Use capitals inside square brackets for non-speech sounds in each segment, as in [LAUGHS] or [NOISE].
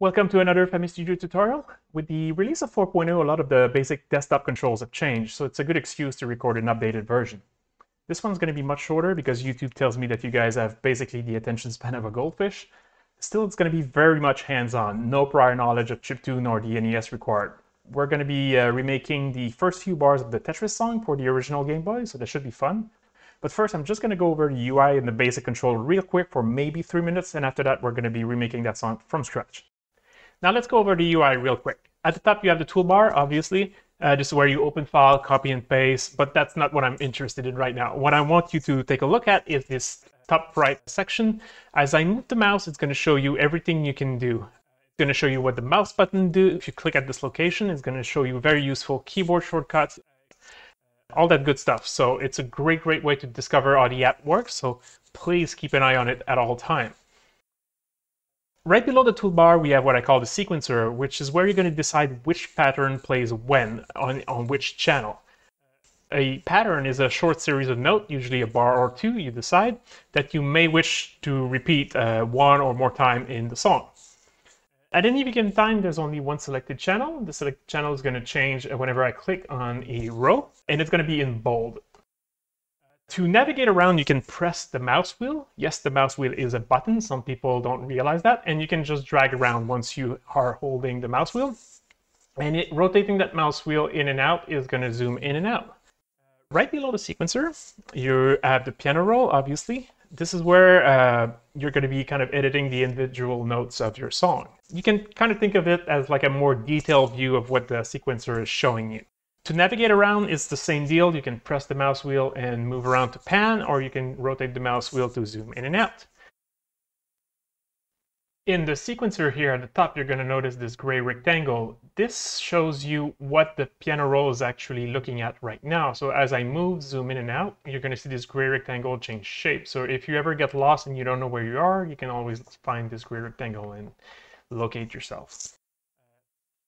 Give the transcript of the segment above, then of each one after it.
Welcome to another FamiStudio tutorial. With the release of 4.0, a lot of the basic desktop controls have changed, so it's a good excuse to record an updated version. This one's going to be much shorter because YouTube tells me that you guys have basically the attention span of a goldfish. Still, it's going to be very much hands-on, no prior knowledge of chiptune or the NES required. We're going to be uh, remaking the first few bars of the Tetris song for the original Game Boy, so that should be fun. But first, I'm just going to go over the UI and the basic control real quick for maybe three minutes, and after that, we're going to be remaking that song from scratch. Now let's go over the UI real quick. At the top, you have the toolbar, obviously. Uh, this is where you open file, copy and paste, but that's not what I'm interested in right now. What I want you to take a look at is this top right section. As I move the mouse, it's going to show you everything you can do. It's going to show you what the mouse button do. If you click at this location, it's going to show you very useful keyboard shortcuts, all that good stuff. So it's a great, great way to discover how the app works. So please keep an eye on it at all time. Right below the toolbar, we have what I call the sequencer, which is where you're going to decide which pattern plays when on, on which channel. A pattern is a short series of notes, usually a bar or two, you decide, that you may wish to repeat uh, one or more time in the song. At any given time, there's only one selected channel. The selected channel is going to change whenever I click on a row, and it's going to be in bold. To navigate around, you can press the mouse wheel. Yes, the mouse wheel is a button. Some people don't realize that. And you can just drag around once you are holding the mouse wheel. And it, rotating that mouse wheel in and out is going to zoom in and out. Right below the sequencer, you have the piano roll, obviously. This is where uh, you're going to be kind of editing the individual notes of your song. You can kind of think of it as like a more detailed view of what the sequencer is showing you. To navigate around, it's the same deal. You can press the mouse wheel and move around to pan, or you can rotate the mouse wheel to zoom in and out. In the sequencer here at the top, you're going to notice this gray rectangle. This shows you what the piano roll is actually looking at right now. So as I move, zoom in and out, you're going to see this gray rectangle change shape. So if you ever get lost and you don't know where you are, you can always find this gray rectangle and locate yourself.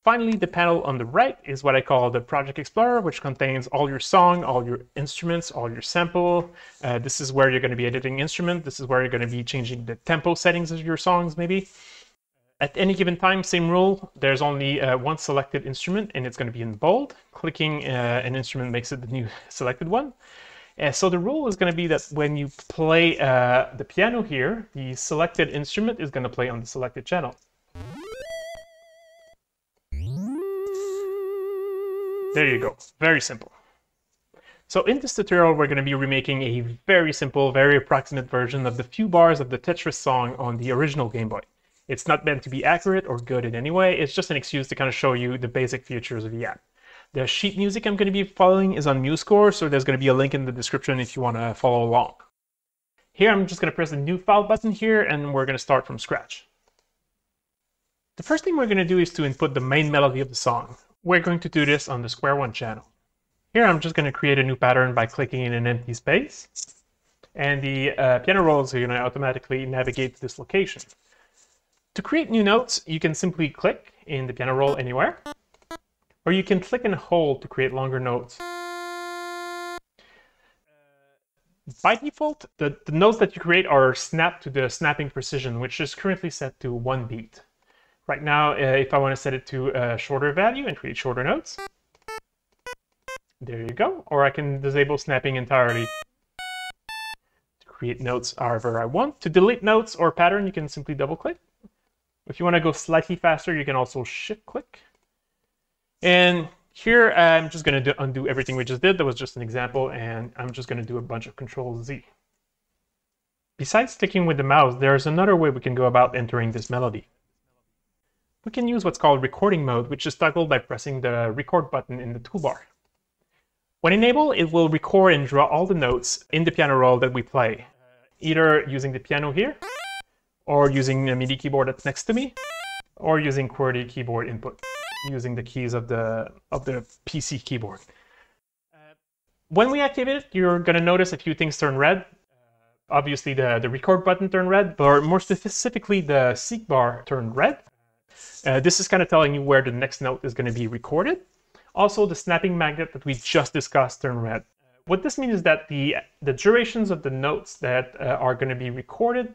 Finally, the panel on the right is what I call the Project Explorer, which contains all your song, all your instruments, all your sample. Uh, this is where you're going to be editing instrument. This is where you're going to be changing the tempo settings of your songs, maybe. At any given time, same rule, there's only uh, one selected instrument and it's going to be in bold. Clicking uh, an instrument makes it the new [LAUGHS] selected one. Uh, so the rule is going to be that when you play uh, the piano here, the selected instrument is going to play on the selected channel. There you go. Very simple. So in this tutorial, we're going to be remaking a very simple, very approximate version of the few bars of the Tetris song on the original Game Boy. It's not meant to be accurate or good in any way. It's just an excuse to kind of show you the basic features of the app. The sheet music I'm going to be following is on MuseScore, so there's going to be a link in the description if you want to follow along. Here, I'm just going to press the new file button here, and we're going to start from scratch. The first thing we're going to do is to input the main melody of the song. We're going to do this on the Square One channel. Here I'm just going to create a new pattern by clicking in an empty space. And the uh, piano rolls are going to automatically navigate to this location. To create new notes, you can simply click in the piano roll anywhere. Or you can click and hold to create longer notes. By default, the, the notes that you create are snapped to the snapping precision, which is currently set to one beat. Right now, uh, if I want to set it to a shorter value and create shorter notes, there you go. Or I can disable snapping entirely to create notes however I want. To delete notes or pattern, you can simply double click. If you want to go slightly faster, you can also shift click. And here, I'm just going to undo everything we just did. That was just an example, and I'm just going to do a bunch of Control Z. Besides sticking with the mouse, there's another way we can go about entering this melody we can use what's called recording mode, which is toggled by pressing the record button in the toolbar. When enabled, it will record and draw all the notes in the piano roll that we play, either using the piano here, or using a MIDI keyboard that's next to me, or using QWERTY keyboard input, using the keys of the, of the PC keyboard. When we activate it, you're going to notice a few things turn red. Obviously, the, the record button turned red, but more specifically, the seek bar turned red. Uh, this is kind of telling you where the next note is going to be recorded. Also, the snapping magnet that we just discussed turned red. What this means is that the, the durations of the notes that uh, are going to be recorded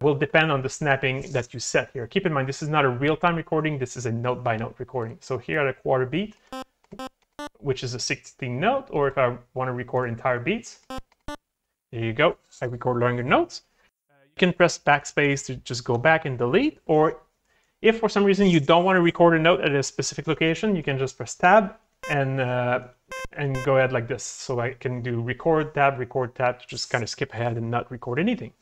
will depend on the snapping that you set here. Keep in mind, this is not a real-time recording, this is a note-by-note -note recording. So here at a quarter beat, which is a 16 note, or if I want to record entire beats, there you go, I record longer notes. You can press backspace to just go back and delete, or if for some reason you don't want to record a note at a specific location, you can just press tab and uh, and go ahead like this. So I can do record tab, record tab to just kind of skip ahead and not record anything.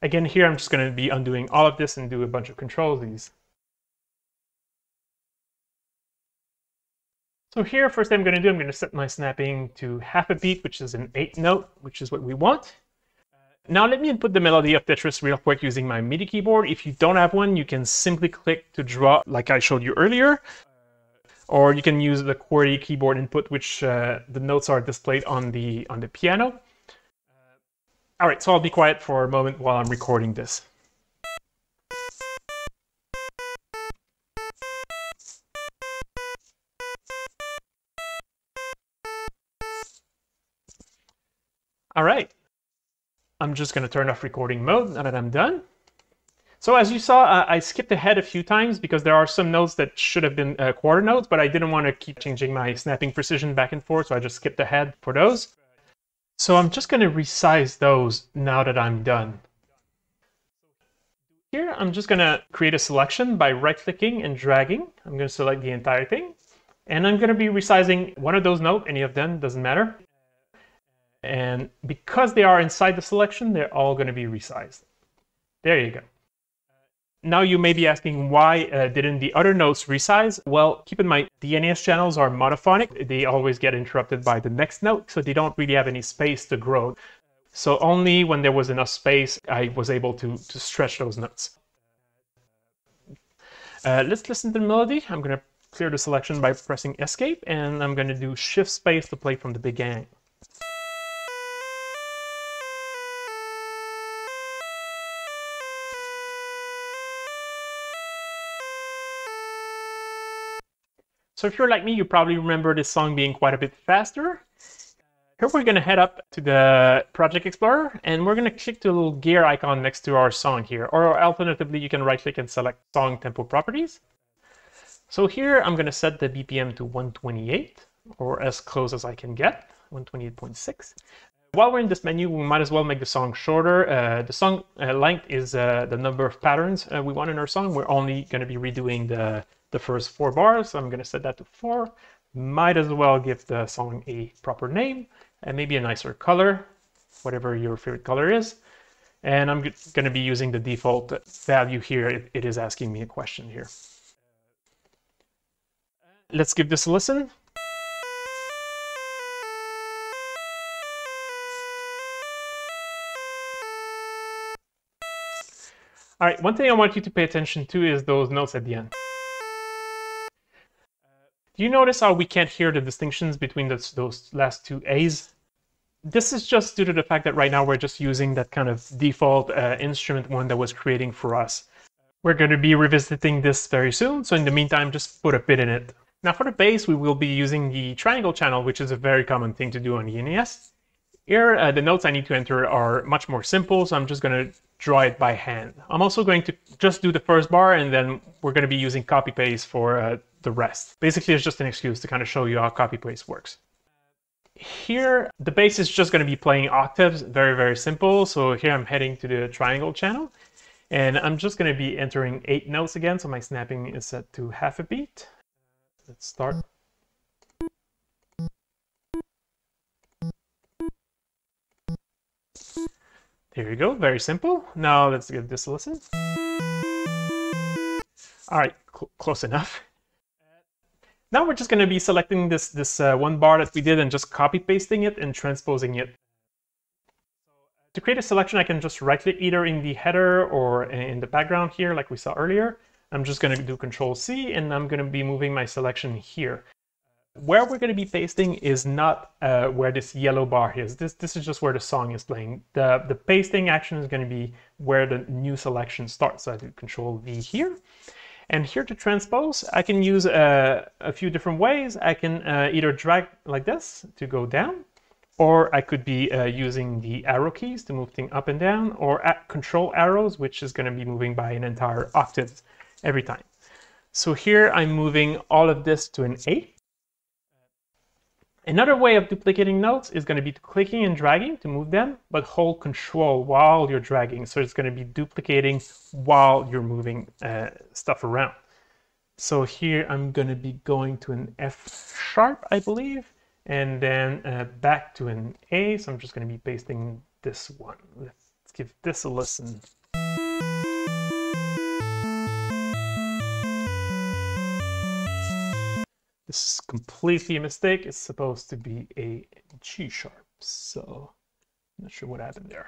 Again, here I'm just going to be undoing all of this and do a bunch of control these. So here, first thing I'm going to do, I'm going to set my snapping to half a beat, which is an eight note, which is what we want. Now let me input the melody of Tetris real quick using my MIDI keyboard. If you don't have one, you can simply click to draw like I showed you earlier. Or you can use the QWERTY keyboard input, which uh, the notes are displayed on the, on the piano. All right, so I'll be quiet for a moment while I'm recording this. All right, I'm just going to turn off recording mode now that I'm done. So as you saw, uh, I skipped ahead a few times because there are some notes that should have been uh, quarter notes, but I didn't want to keep changing my snapping precision back and forth, so I just skipped ahead for those. So I'm just going to resize those now that I'm done. Here, I'm just going to create a selection by right-clicking and dragging. I'm going to select the entire thing. And I'm going to be resizing one of those notes, any of them, doesn't matter. And because they are inside the selection, they're all going to be resized. There you go. Now you may be asking why uh, didn't the other notes resize? Well, keep in mind, the NES channels are monophonic. They always get interrupted by the next note, so they don't really have any space to grow. So only when there was enough space, I was able to, to stretch those notes. Uh, let's listen to the melody. I'm going to clear the selection by pressing escape, and I'm going to do shift space to play from the beginning. So if you're like me, you probably remember this song being quite a bit faster. Here we're going to head up to the Project Explorer and we're going to click the little gear icon next to our song here. Or alternatively, you can right click and select Song Tempo Properties. So here I'm going to set the BPM to 128 or as close as I can get, 128.6. While we're in this menu, we might as well make the song shorter. Uh, the song uh, length is uh, the number of patterns uh, we want in our song. We're only going to be redoing the the first four bars. I'm going to set that to four. Might as well give the song a proper name and maybe a nicer color, whatever your favorite color is. And I'm going to be using the default value here. It, it is asking me a question here. Let's give this a listen. All right, one thing I want you to pay attention to is those notes at the end. Do you notice how we can't hear the distinctions between those, those last two A's? This is just due to the fact that right now we're just using that kind of default uh, instrument one that was creating for us. We're going to be revisiting this very soon, so in the meantime, just put a bit in it. Now for the bass, we will be using the triangle channel, which is a very common thing to do on the NES. Here, uh, the notes I need to enter are much more simple, so I'm just going to draw it by hand. I'm also going to just do the first bar, and then we're going to be using copy paste for uh, the rest. Basically, it's just an excuse to kind of show you how copy paste works. Here, the bass is just going to be playing octaves, very, very simple. So here I'm heading to the triangle channel, and I'm just going to be entering eight notes again. So my snapping is set to half a beat. Let's start. There you go, very simple. Now let's give this a listen. All right, cl close enough. [LAUGHS] Now we're just going to be selecting this, this uh, one bar that we did and just copy pasting it and transposing it. To create a selection, I can just right click either in the header or in the background here, like we saw earlier. I'm just going to do Control C and I'm going to be moving my selection here. Where we're going to be pasting is not uh, where this yellow bar is. This, this is just where the song is playing. The, the pasting action is going to be where the new selection starts. So I do Control V here. And here to transpose, I can use uh, a few different ways. I can uh, either drag like this to go down, or I could be uh, using the arrow keys to move things up and down, or at control arrows, which is going to be moving by an entire octave every time. So here I'm moving all of this to an eighth. Another way of duplicating notes is going to be clicking and dragging to move them, but hold control while you're dragging. So it's going to be duplicating while you're moving uh, stuff around. So here I'm going to be going to an F sharp, I believe, and then uh, back to an A. So I'm just going to be pasting this one. Let's give this a listen. This is completely a mistake. It's supposed to be a G sharp. So I'm not sure what happened there.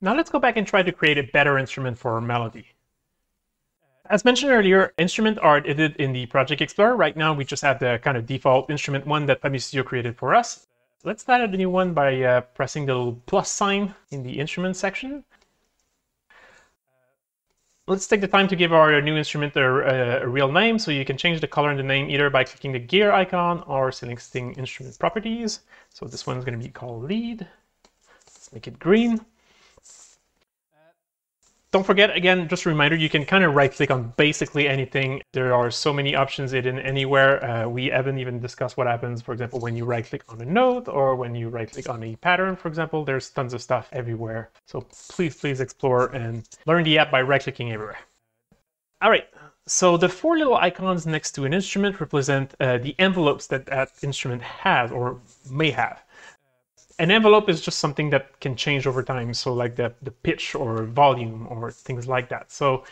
Now let's go back and try to create a better instrument for our melody. As mentioned earlier, instruments are edited in the Project Explorer. Right now, we just have the kind of default instrument one that FamiStudio created for us. Let's add a new one by uh, pressing the little plus sign in the instrument section. Let's take the time to give our new instrument a, a, real name, so you can change the color and the name either by clicking the gear icon or selecting instrument properties. So this one's going to be called lead. Let's make it green. Don't forget, again, just a reminder, you can kind of right click on basically anything. There are so many options in anywhere. Uh, we haven't even discussed what happens, for example, when you right click on a note or when you right click on a pattern, for example, there's tons of stuff everywhere. So please, please explore and learn the app by right clicking everywhere. All right, so the four little icons next to an instrument represent uh, the envelopes that that instrument has or may have an envelope is just something that can change over time. So like the, the pitch or volume or things like that. So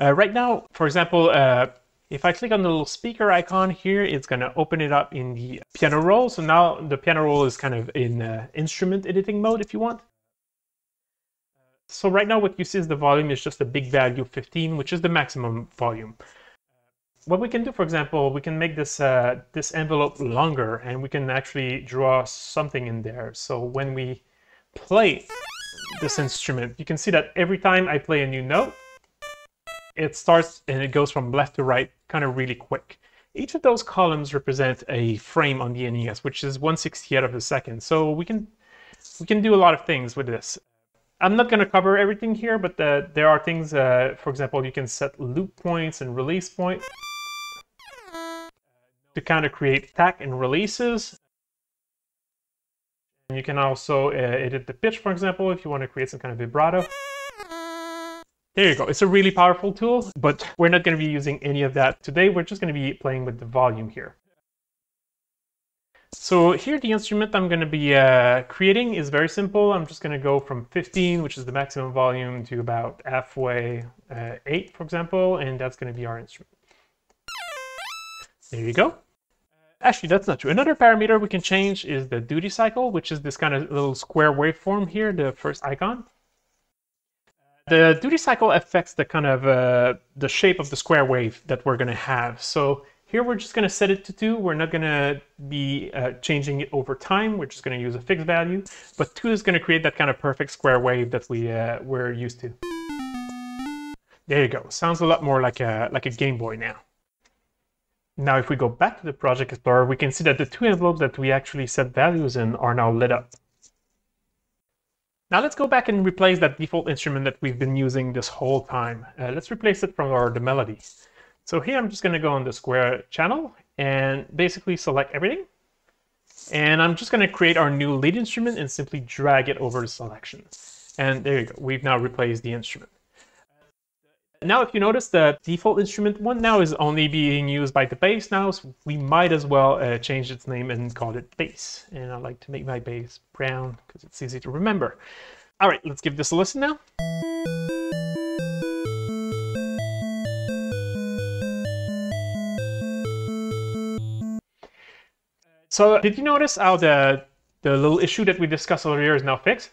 uh, right now, for example, uh, if I click on the little speaker icon here, it's going to open it up in the piano roll. So now the piano roll is kind of in uh, instrument editing mode if you want. So right now what you see is the volume is just a big value 15, which is the maximum volume what we can do, for example, we can make this uh, this envelope longer and we can actually draw something in there. So when we play this instrument, you can see that every time I play a new note, it starts and it goes from left to right kind of really quick. Each of those columns represent a frame on the NES, which is 1/60th of a second. So we can we can do a lot of things with this. I'm not going to cover everything here, but the, there are things, uh, for example, you can set loop points and release point to kind of create attack and releases. And you can also uh, edit the pitch, for example, if you want to create some kind of vibrato. There you go. It's a really powerful tool, but we're not going to be using any of that today. We're just going to be playing with the volume here. So here the instrument I'm going to be uh, creating is very simple. I'm just going to go from 15, which is the maximum volume, to about halfway uh, 8, for example, and that's going to be our instrument. There you go. Actually, that's not true. Another parameter we can change is the duty cycle, which is this kind of little square waveform here, the first icon. The duty cycle affects the kind of uh, the shape of the square wave that we're going to have. So here we're just going to set it to 2. We're not going to be uh, changing it over time. We're just going to use a fixed value. But 2 is going to create that kind of perfect square wave that we, uh, we're used to. There you go. Sounds a lot more like a, like a Game Boy now. Now, if we go back to the Project Explorer, we can see that the two envelopes that we actually set values in are now lit up. Now let's go back and replace that default instrument that we've been using this whole time. Uh, let's replace it from our the melody. So here I'm just going to go on the square channel and basically select everything. And I'm just going to create our new lead instrument and simply drag it over the selection. And there you go. We've now replaced the instrument. Now, if you notice, the default instrument one now is only being used by the bass now, so we might as well uh, change its name and call it bass. And I like to make my bass brown because it's easy to remember. All right, let's give this a listen now. So did you notice how the, the little issue that we discussed earlier is now fixed?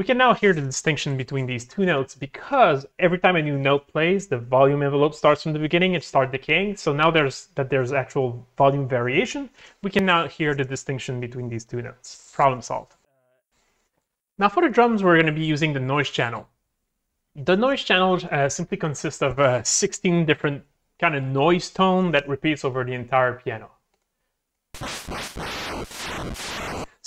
We can now hear the distinction between these two notes because every time a new note plays, the volume envelope starts from the beginning and start decaying. So now there's that there's actual volume variation. We can now hear the distinction between these two notes. Problem solved. Now for the drums, we're going to be using the noise channel. The noise channel uh, simply consists of uh, 16 different kind of noise tone that repeats over the entire piano.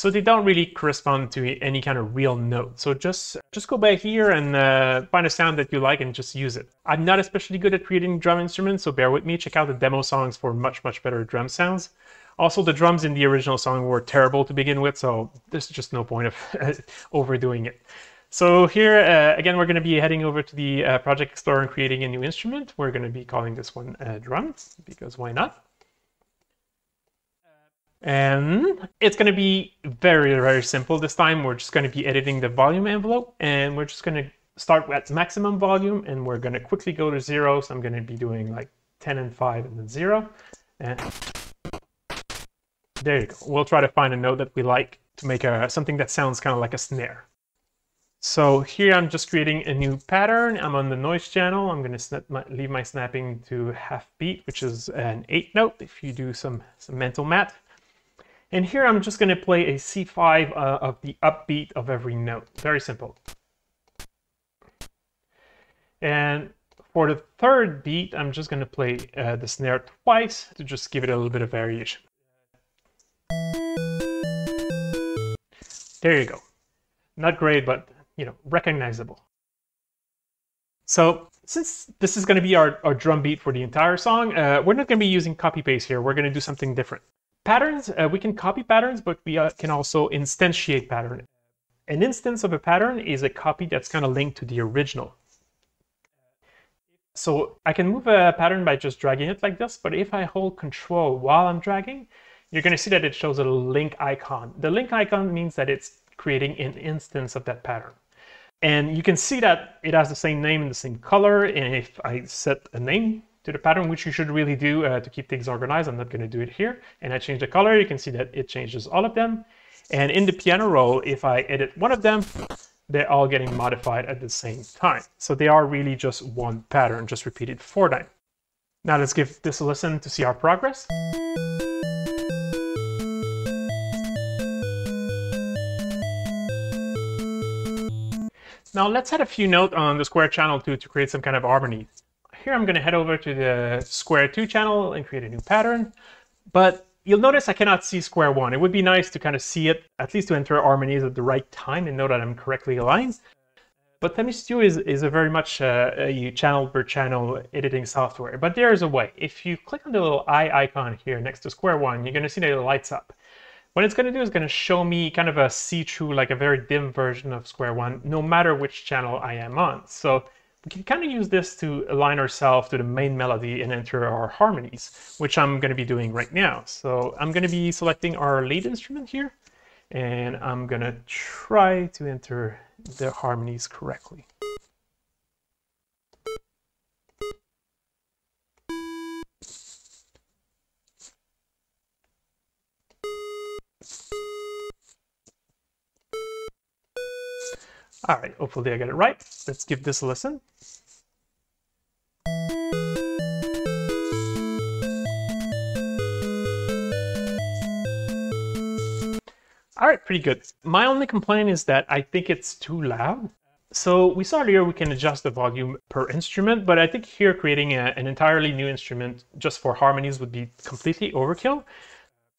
So they don't really correspond to any kind of real note. So just, just go back here and uh, find a sound that you like and just use it. I'm not especially good at creating drum instruments, so bear with me. Check out the demo songs for much, much better drum sounds. Also, the drums in the original song were terrible to begin with, so there's just no point of [LAUGHS] overdoing it. So here, uh, again, we're going to be heading over to the uh, Project Explorer and creating a new instrument. We're going to be calling this one uh, drums, because why not? And it's going to be very, very simple this time. We're just going to be editing the volume envelope, and we're just going to start at maximum volume, and we're going to quickly go to zero. So I'm going to be doing like 10 and 5 and then zero. And there you go. We'll try to find a note that we like to make a, something that sounds kind of like a snare. So here I'm just creating a new pattern. I'm on the noise channel. I'm going to my, leave my snapping to half beat, which is an eight note if you do some, some mental math. And here I'm just going to play a C5 uh, of the upbeat of every note. Very simple. And for the third beat, I'm just going to play uh, the snare twice to just give it a little bit of variation. There you go. Not great, but you know, recognizable. So since this is going to be our, our drum beat for the entire song, uh, we're not going to be using copy paste here. We're going to do something different. Patterns, uh, we can copy patterns, but we uh, can also instantiate pattern. An instance of a pattern is a copy that's kind of linked to the original. So I can move a pattern by just dragging it like this, but if I hold control while I'm dragging, you're going to see that it shows a link icon. The link icon means that it's creating an instance of that pattern. And you can see that it has the same name and the same color. And if I set a name to the pattern, which you should really do uh, to keep things organized, I'm not going to do it here. And I change the color, you can see that it changes all of them. And in the piano roll, if I edit one of them, they're all getting modified at the same time. So they are really just one pattern, just repeated four times. Now let's give this a listen to see our progress. Now let's add a few notes on the Square channel too to create some kind of harmony. Here I'm going to head over to the Square 2 channel and create a new pattern. But you'll notice I cannot see Square 1. It would be nice to kind of see it, at least to enter harmonies at the right time and know that I'm correctly aligned. But Studio is, is a very much uh, a channel per channel editing software. But there is a way. If you click on the little eye icon here next to Square 1, you're going to see that it lights up. What it's going to do is going to show me kind of a see-through, like a very dim version of Square One, no matter which channel I am on. So we can kind of use this to align ourselves to the main melody and enter our harmonies, which I'm going to be doing right now. So I'm going to be selecting our lead instrument here, and I'm going to try to enter the harmonies correctly. All right, hopefully I get it right. Let's give this a listen. All right, pretty good. My only complaint is that I think it's too loud. So we saw earlier we can adjust the volume per instrument, but I think here creating a, an entirely new instrument just for harmonies would be completely overkill.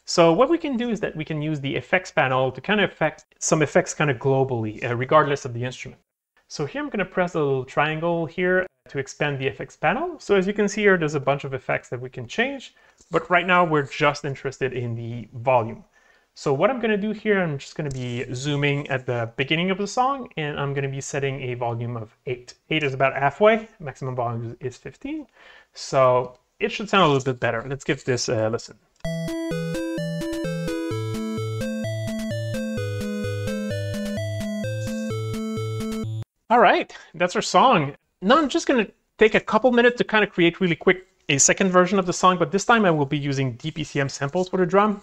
So what we can do is that we can use the effects panel to kind of affect some effects kind of globally, uh, regardless of the instrument. So here I'm going to press a little triangle here to expand the effects panel. So as you can see here, there's a bunch of effects that we can change, but right now we're just interested in the volume. So what I'm going to do here, I'm just going to be zooming at the beginning of the song, and I'm going to be setting a volume of 8. 8 is about halfway, maximum volume is 15, so it should sound a little bit better. Let's give this a listen. All right, that's our song. Now I'm just going to take a couple minutes to kind of create really quick a second version of the song, but this time I will be using DPCM samples for the drum.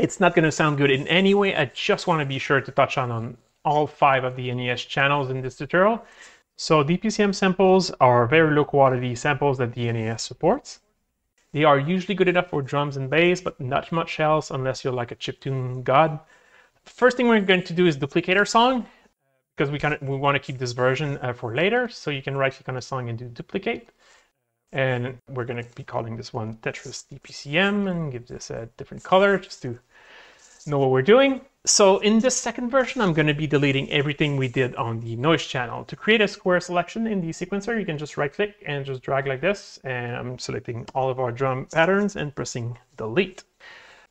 It's not going to sound good in any way. I just want to be sure to touch on, on all five of the NES channels in this tutorial. So DPCM samples are very low quality samples that the NES supports. They are usually good enough for drums and bass, but not much else unless you're like a chiptune god. First thing we're going to do is duplicate our song because we kind of we want to keep this version uh, for later. So you can right click on a song and do duplicate. And we're going to be calling this one Tetris DPCM and give this a different color just to know what we're doing. So in this second version, I'm going to be deleting everything we did on the noise channel. To create a square selection in the sequencer, you can just right click and just drag like this. And I'm selecting all of our drum patterns and pressing delete.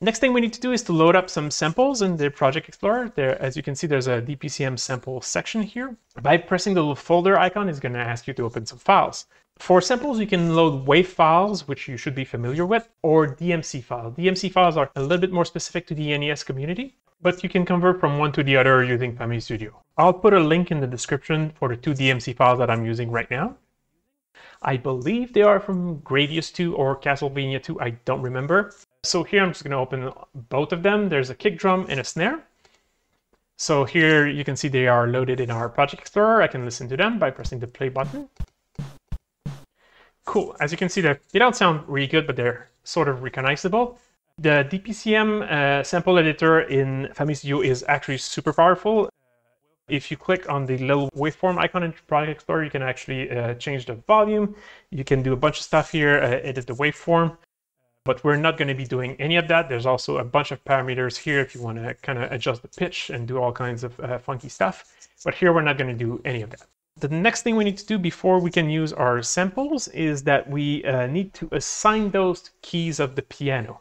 Next thing we need to do is to load up some samples in the Project Explorer. There, as you can see, there's a DPCM sample section here. By pressing the little folder icon, it's going to ask you to open some files. For samples, you can load WAV files, which you should be familiar with, or DMC files. DMC files are a little bit more specific to the NES community, but you can convert from one to the other using FamiStudio. I'll put a link in the description for the two DMC files that I'm using right now. I believe they are from Gradius 2 or Castlevania 2, I don't remember. So here I'm just going to open both of them. There's a kick drum and a snare. So here you can see they are loaded in our Project Explorer. I can listen to them by pressing the play button. Cool. As you can see, they don't sound really good, but they're sort of recognizable. The DPCM uh, sample editor in FamiStudio is actually super powerful. If you click on the little waveform icon in Project Explorer, you can actually uh, change the volume. You can do a bunch of stuff here, uh, edit the waveform but we're not going to be doing any of that. There's also a bunch of parameters here if you want to kind of adjust the pitch and do all kinds of uh, funky stuff. But here we're not going to do any of that. The next thing we need to do before we can use our samples is that we uh, need to assign those keys of the piano.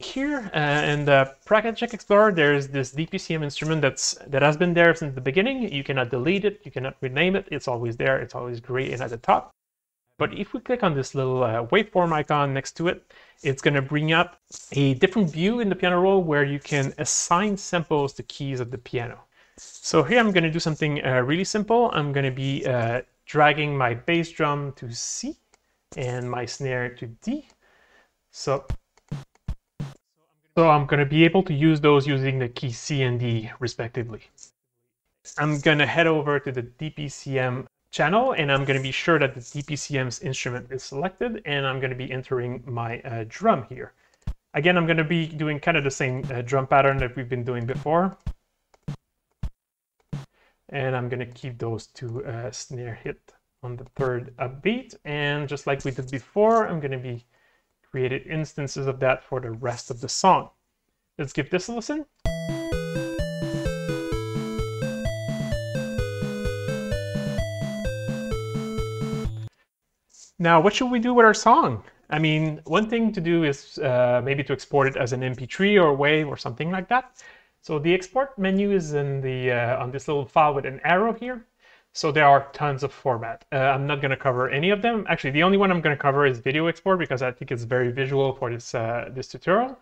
Here uh, in the Project Explorer, there's this DPCM instrument that's that has been there since the beginning. You cannot delete it, you cannot rename it. It's always there. It's always great and at the top. But if we click on this little uh, waveform icon next to it, it's going to bring up a different view in the piano roll where you can assign samples to keys of the piano. So here I'm going to do something uh, really simple. I'm going to be uh, dragging my bass drum to C and my snare to D. So, so I'm going to be able to use those using the key C and D respectively. I'm going to head over to the DPCM channel and I'm going to be sure that the DPCM's instrument is selected and I'm going to be entering my uh, drum here. Again, I'm going to be doing kind of the same uh, drum pattern that we've been doing before. And I'm going to keep those two uh, snare hit on the third upbeat. And just like we did before, I'm going to be created instances of that for the rest of the song. Let's give this a listen. Now, what should we do with our song? I mean, one thing to do is uh, maybe to export it as an MP3 or a WAV or something like that. So the export menu is in the uh, on this little file with an arrow here. So there are tons of format. Uh, I'm not going to cover any of them. Actually, the only one I'm going to cover is video export because I think it's very visual for this uh, this tutorial.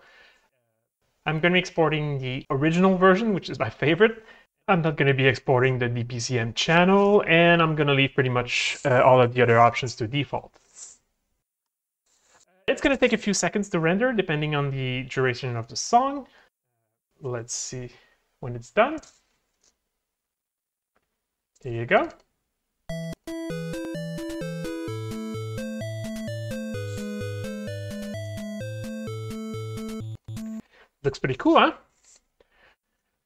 I'm going to be exporting the original version, which is my favorite. I'm not going to be exporting the DPCM channel, and I'm going to leave pretty much uh, all of the other options to default. It's going to take a few seconds to render, depending on the duration of the song. Let's see when it's done. There you go. Looks pretty cool, huh?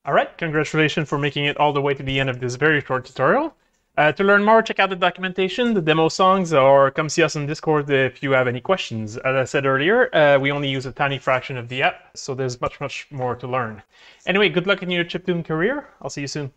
All right, congratulations for making it all the way to the end of this very short tutorial. Uh, to learn more, check out the documentation, the demo songs, or come see us on Discord if you have any questions. As I said earlier, uh, we only use a tiny fraction of the app, so there's much, much more to learn. Anyway, good luck in your chiptune career. I'll see you soon.